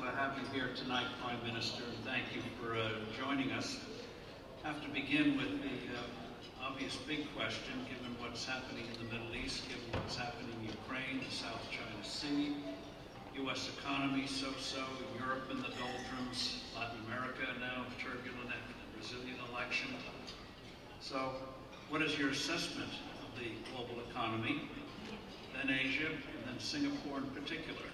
uh, have you here tonight, Prime Minister, thank you for uh, joining us. I have to begin with the uh, obvious big question, given what's happening in the Middle East, given what's happening in Ukraine, the South China Sea, U.S. economy so-so, Europe in the doldrums, Latin America now turbulent after the Brazilian election. So what is your assessment of the global economy, then Asia, and then Singapore in particular?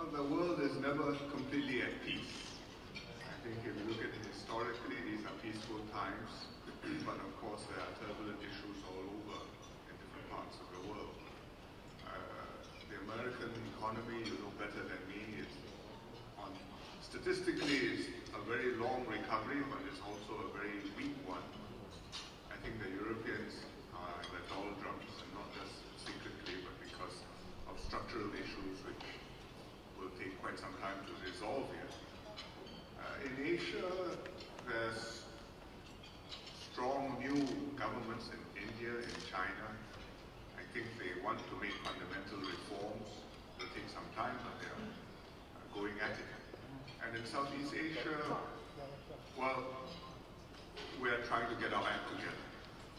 Well, the world is never completely at peace. I think if you look at it historically, these are peaceful times, but of course there are turbulent issues all over in different parts of the world. Uh, the American economy, you know better than me, is on statistically is a very long recovery, but it's also a very weak one. I think the Europeans are in the doldrums, and not just secretly, but because of structural issues which take quite some time to resolve it. Uh, in Asia, there's strong new governments in India, in China, I think they want to make fundamental reforms. It'll take some time, but they're going at it. And in Southeast Asia, well, we're trying to get our act together.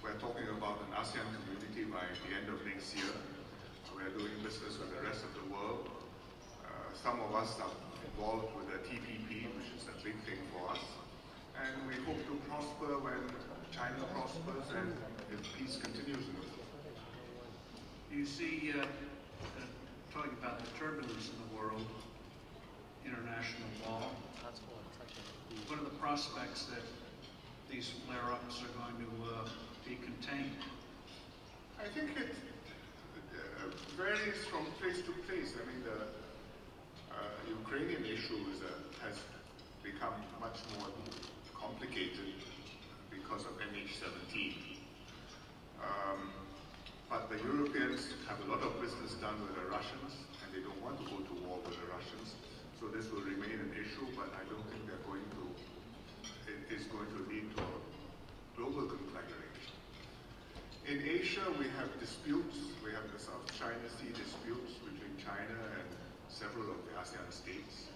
We're talking about an ASEAN community by the end of next year. We're doing business with the rest of the world. Some of us are involved with the TPP, which is a big thing for us. And we hope to prosper when China prospers and if peace continues in the world you see, uh, uh, talking about the turbulence in the world, international law, what are the prospects that these flare-ups are going to uh, be contained? I think it uh, varies from place to place. I mean, the Ukrainian issue is has become much more complicated because of MH17. Um, but the Europeans have a lot of business done with the Russians, and they don't want to go to war with the Russians. So this will remain an issue, but I don't think they're going to, it is going to lead to a global conflagration. In Asia, we have disputes. We have the South China Sea disputes between China and several of the ASEAN states,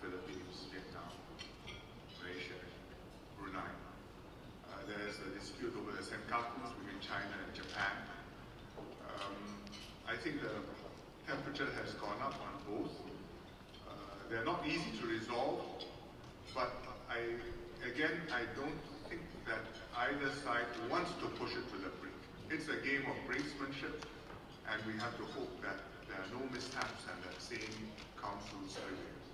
Philippines, Vietnam, Malaysia, Brunei. Uh, there's a dispute over the Senkakus between China and Japan. Um, I think the temperature has gone up on both. Uh, they're not easy to resolve, but I, again, I don't think that either side wants to push it to the brink. It's a game of brinksmanship, and we have to hope that there are no mishaps and that same council surveys.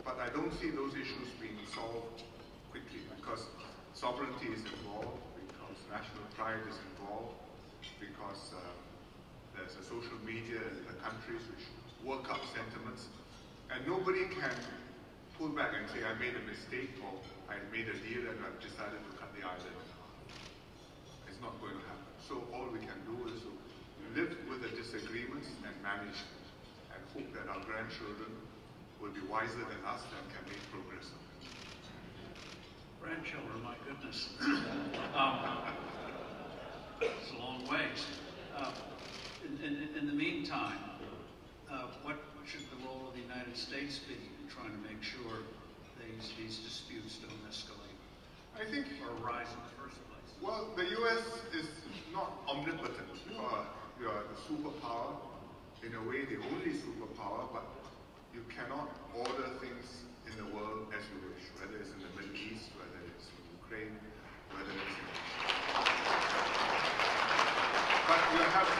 But I don't see those issues being solved quickly because sovereignty is involved, because national pride is involved, because uh, there's a social media in the countries which work up sentiments, and nobody can pull back and say, I made a mistake, or I made a deal and I've decided to cut the island. It's not going to happen. So all we can do is to live with the disagreements and manage them, and hope that our grandchildren will be wiser than us and can make progress on it. Grandchildren, my goodness. um, it's a long ways. Uh, in, in, in, the meantime, uh, what should the role of the United States be in trying to make sure these, these disputes don't escalate? I think... Or rise in the first place? Well, the U.S. is not omnipotent. Are, you are the superpower, in a way the only superpower, but you cannot order things in the world as you wish, whether it's in the Middle East, whether it's in Ukraine, whether it's in but you have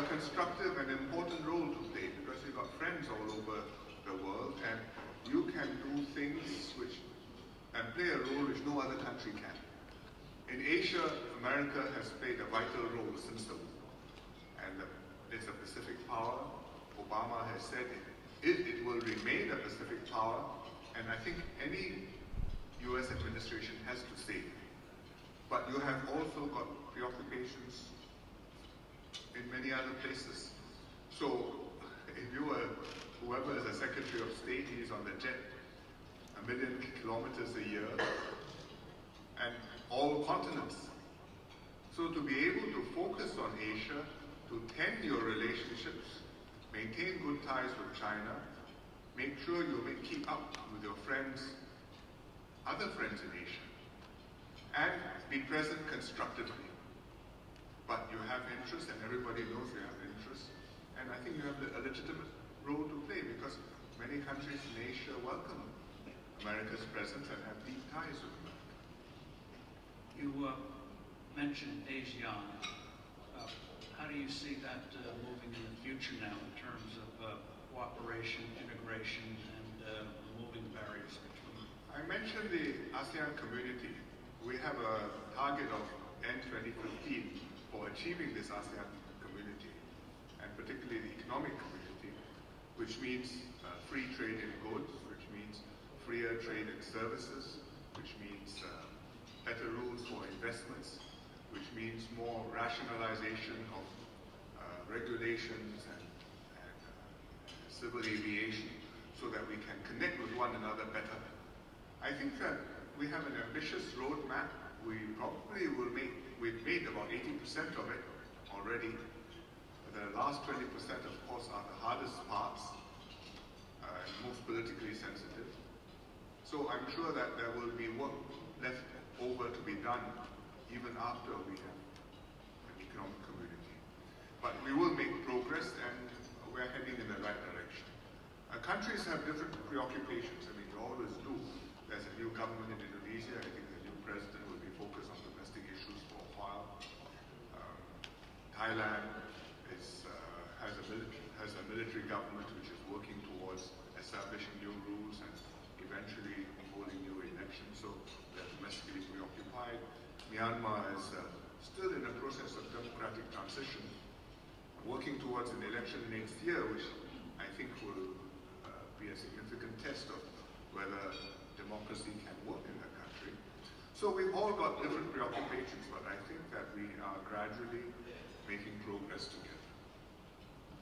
a constructive and important role to play because you've got friends all over the world and you can do things which and play a role which no other country can. In Asia, America has played a vital role since the war. It's a Pacific power. Obama has said it, it, it will remain a Pacific power. And I think any US administration has to say But you have also got preoccupations in many other places. So if you were, whoever is a Secretary of State, he's on the jet a million kilometers a year and all continents. So to be able to focus on Asia, to tend your relationships, maintain good ties with China, make sure you keep up with your friends, other friends in Asia, and be present constructively. But you have interests, and everybody knows you have interests, and I think you have a legitimate role to play because many countries in Asia welcome America's presence and have deep ties with America. You uh, mentioned ASEAN. Uh, how do you see that uh, moving in the future now in terms of uh, cooperation, integration, and uh, removing barriers between? I mentioned the ASEAN community. We have a target of end 2015 for achieving this ASEAN community, and particularly the economic community, which means uh, free trade in goods, which means freer trade in services, which means uh, better rules for investments, which means more rationalization of uh, regulations and, and uh, civil aviation so that we can connect with one another better. I think that we have an ambitious roadmap. We probably will make, we've made about 80% of it already. The last 20% of course are the hardest parts uh, and most politically sensitive. So I'm sure that there will be work left over to be done even after we have an economic community. But we will make progress and we're heading in the right direction. Uh, countries have different preoccupations. I mean, you always do. There's a new government in Indonesia. I think the new president will be focused on domestic issues for a while. Um, Thailand is, uh, has, a military, has a military government which is working towards establishing new rules and eventually holding new elections, so they're domestically preoccupied. Myanmar is uh, still in a process of democratic transition, working towards an election next year, which I think will uh, be a significant test of whether democracy can work in that country. So we've all got different preoccupations, but I think that we are gradually making progress together.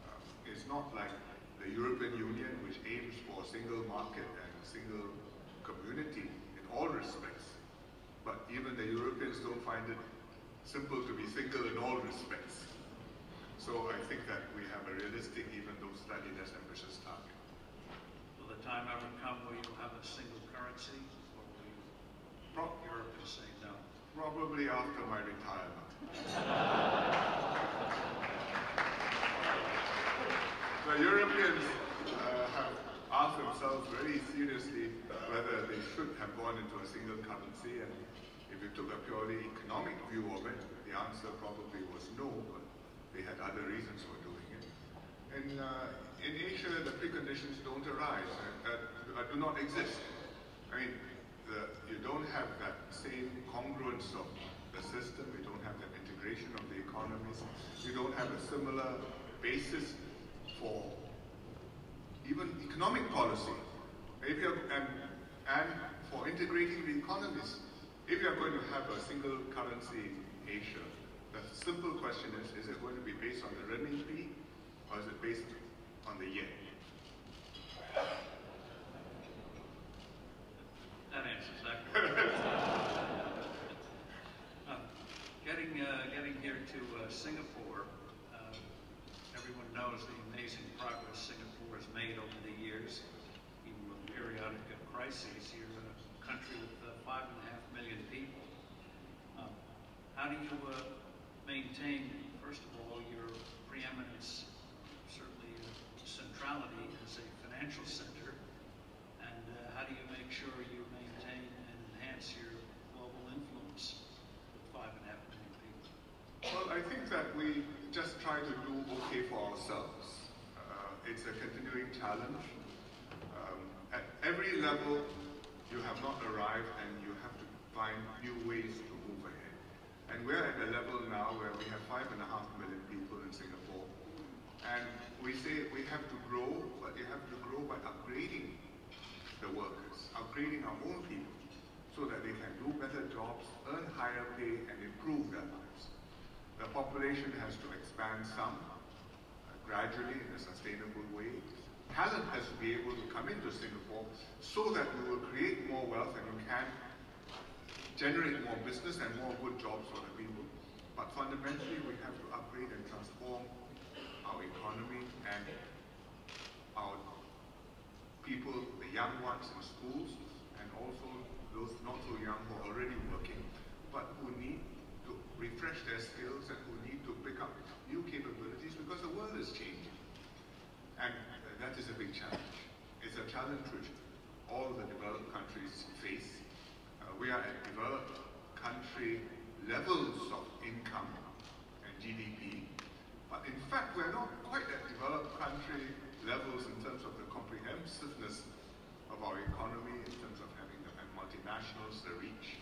Um, it's not like the European Union, which aims for a single market and a single community in all respects. But even the Europeans don't find it simple to be single in all respects. So I think that we have a realistic, even though slightly less ambitious target. Will the time ever come where you'll have a single currency, or will you, Pro- Europe will say no? probably after my retirement. the Europeans themselves very seriously whether they should have gone into a single currency and if you took a purely economic view of it, the answer probably was no, but they had other reasons for doing it. And uh, in Asia, the preconditions don't arise, uh, uh, do not exist. I mean, the, you don't have that same congruence of the system, you don't have that integration of the economies, you don't have a similar basis for even economic policy. If you're, and, and for integrating the economies, if you're going to have a single currency in Asia, the simple question is, is it going to be based on the renminbi or is it based on the yen? That answers that question. Uh, Getting, uh, getting here to uh, Singapore, everyone knows the amazing progress Singapore has made over the years, even with periodic crises. You're a country with uh, five and a half million people. Um, How do you uh, maintain, first of all, your preeminence, certainly uh, centrality as a financial center, and uh, how do you make sure you maintain and enhance your global influence with five and a half million people? Well, I think that we just try to do okay for ourselves. Uh, it's a continuing challenge. Um, at every level, you have not arrived and you have to find new ways to move ahead. And we're at a level now where we have five and a half million people in Singapore. And we say we have to grow, but you have to grow by upgrading the workers, upgrading our own people so that they can do better jobs, earn higher pay, and improve their lives. The population has to expand some, uh, gradually in a sustainable way. Talent has to be able to come into Singapore so that we will create more wealth and we can generate more business and more good jobs for the people. But fundamentally, we have to upgrade and transform our economy and our people, the young ones in schools, and also those not so young who are already working, but who need refresh their skills and who need to pick up new capabilities because the world is changing. And that is a big challenge. It's a challenge which all the developed countries face. Uh, we are at developed country levels of income and GDP, but in fact we're not quite at developed country levels in terms of the comprehensiveness of our economy, in terms of having the multinationals, the reach.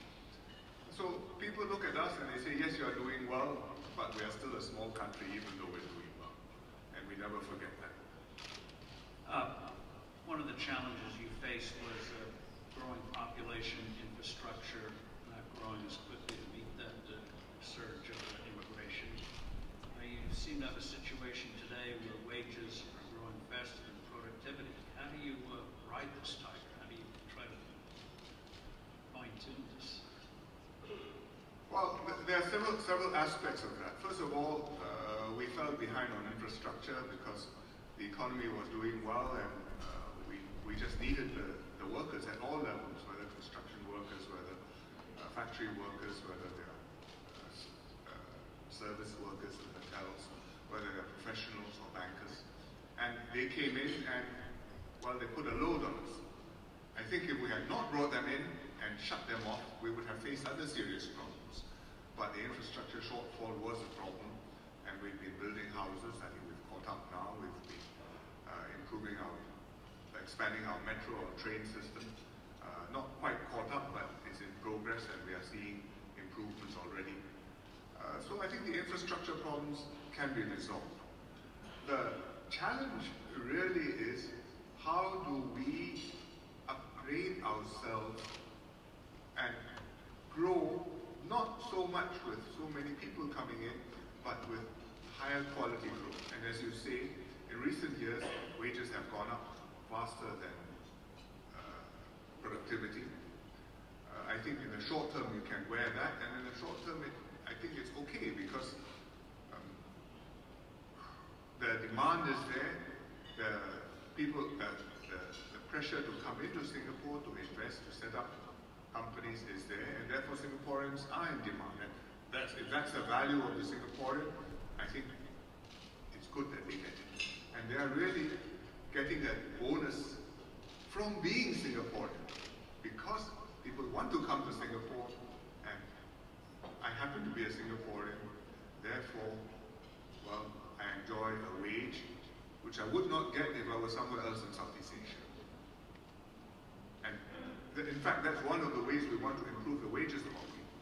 So people look at us and they say, yes, you are doing well, but we are still a small country even though we're doing well. And we never forget that. Uh, one of the challenges you faced was uh, growing population infrastructure not growing as quickly to meet that uh, surge of immigration. Uh, you seem to have a situation today where wages are growing faster than productivity. How do you uh, ride this tiger? How do you try to fine tune this? There are several, several aspects of that. First of all, uh, we fell behind on infrastructure because the economy was doing well and uh, we, we just needed the, the workers at all levels, whether construction workers, whether uh, factory workers, whether they're uh, uh, service workers in hotels, whether they're professionals or bankers. And they came in and, well, they put a load on us. I think if we had not brought them in and shut them off, we would have faced other serious problems but the infrastructure shortfall was a problem, and we've been building houses. I think we've caught up now. We've been uh, improving our, expanding our metro or train system. Uh, not quite caught up, but it's in progress, and we are seeing improvements already. Uh, so I think the infrastructure problems can be resolved. The challenge really is how do we upgrade ourselves and grow not so much with so many people coming in, but with higher quality growth. And as you say, in recent years, wages have gone up faster than uh, productivity. Uh, I think in the short term you can wear that, and in the short term it, I think it's okay because um, the demand is there, the people, uh, the, the pressure to come into Singapore to invest, to set up companies is there, and therefore Singaporeans are in demand. And that's, if that's the value of the Singaporean, I think it's good that they get it. And they are really getting that bonus from being Singaporean. Because people want to come to Singapore, and I happen to be a Singaporean, therefore, well, I enjoy a wage which I would not get if I was somewhere else in Southeast Asia. In fact, that's one of the ways we want to improve the wages of our people.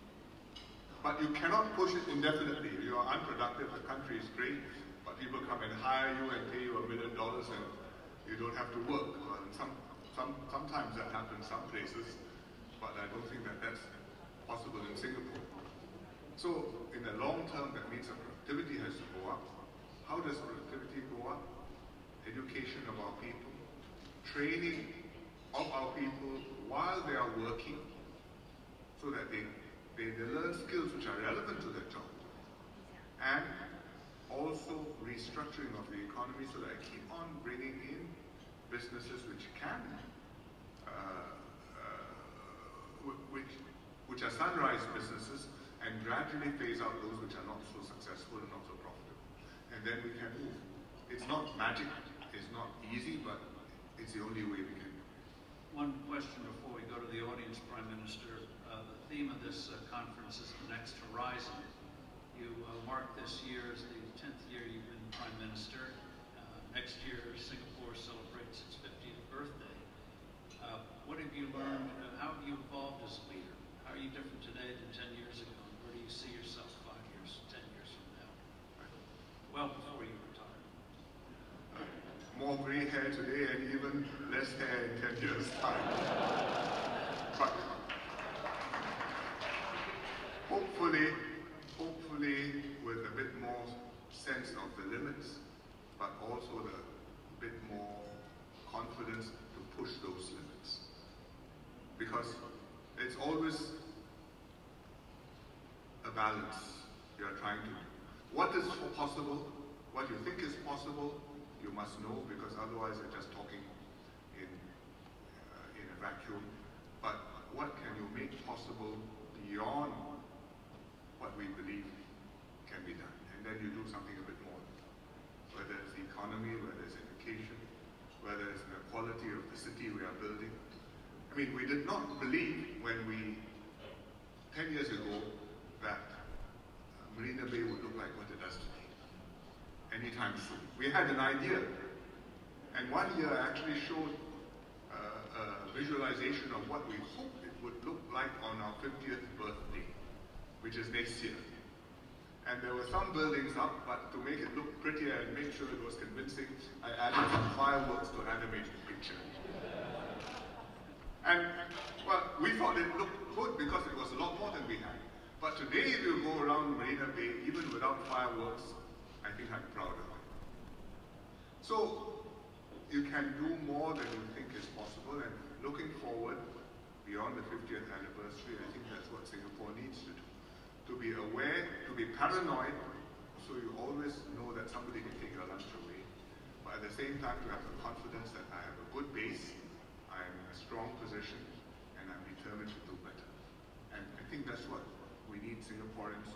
But you cannot push it indefinitely. You are unproductive, the country is great, but people come and hire you and pay you a million dollars and you don't have to work. Well, some, some, sometimes that happens some places, but I don't think that that's possible in Singapore. So in the long term, that means that productivity has to go up. How does productivity go up? Education of our people, training of our people while they are working so that they, they, they learn skills which are relevant to their job. And also restructuring of the economy so that I keep on bringing in businesses which can, uh, uh, which, which are sunrise businesses and gradually phase out those which are not so successful and not so profitable. And then we can move. It's not magic, it's not easy, but it's the only way we can one question before we go to the audience, Prime Minister. Uh, the theme of this uh, conference is the next horizon. You uh, mark this year as the 10th year you've been Prime Minister. Uh, next year, Singapore celebrates its 50th birthday. Uh, what have you learned? How have you evolved as a leader? How are you different today than 10 years ago? Where do you see yourself five years, 10 years from now? Well, before you more gray hair today and even less hair in 10 years' time. But hopefully, hopefully with a bit more sense of the limits, but also the bit more confidence to push those limits. Because it's always a balance you are trying to do. What is possible, what you think is possible, you must know because otherwise you're just talking in in a vacuum, but what can you make possible beyond what we believe can be done? And then you do something a bit more. Whether it's the economy, whether it's education, whether it's the quality of the city we are building. I mean, we did not believe when we, 10 years ago, that uh, Marina Bay would look like what it does today. Anytime soon. We had an idea. And one year I actually showed uh, a visualization of what we hoped it would look like on our 50th birthday, which is next year. And there were some buildings up, but to make it look prettier and make sure it was convincing, I added some fireworks to animate the picture. And, well, we thought it looked good because it was a lot more than we had. But today, if you go around Marina Bay, even without fireworks, I think I'm proud of it. So, you can do more than you think is possible, and looking forward, beyond the 50th anniversary, I think that's what Singapore needs to do. To be aware, to be paranoid, so you always know that somebody can take your lunch away, but at the same time to have the confidence that I have a good base, I'm in a strong position, and I'm determined to do better. And I think that's what we need Singaporeans